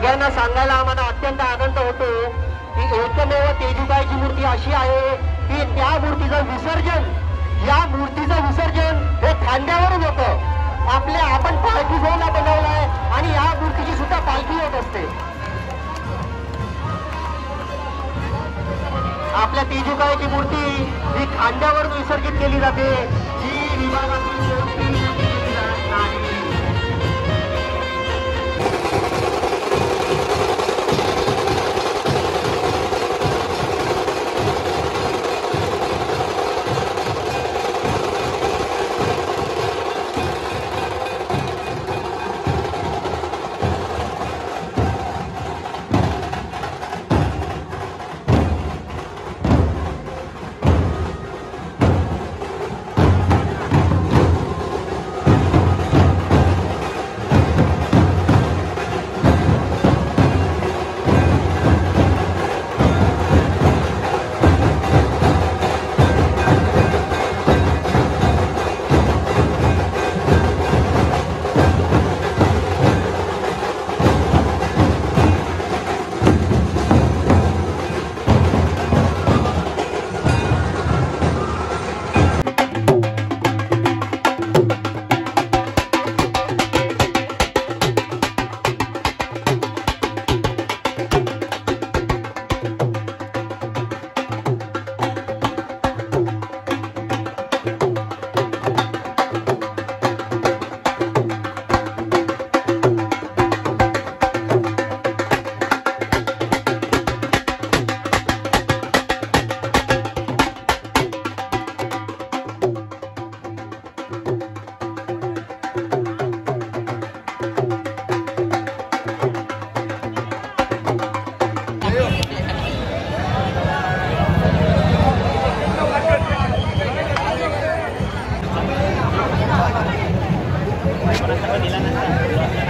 सगळ्यांना सांगायला आम्हाला अत्यंत आनंद होतो. की एकमेव तेजुबाईची मूर्ती अशी आहे की त्या मूर्तीचं विसर्जन या मूर्तीचं विसर्जन हे खांद्यावरच होतं. आपल्या आपण पालखी झोला बनवलाय आणि या मूर्तीची सुद्धा पालखी होत असते. आपल्या तेजुकाईची मूर्ती ही खांद्यावरून विसर्जित केली जाते. ही विभागातील मूर्ती para sa kanila na sa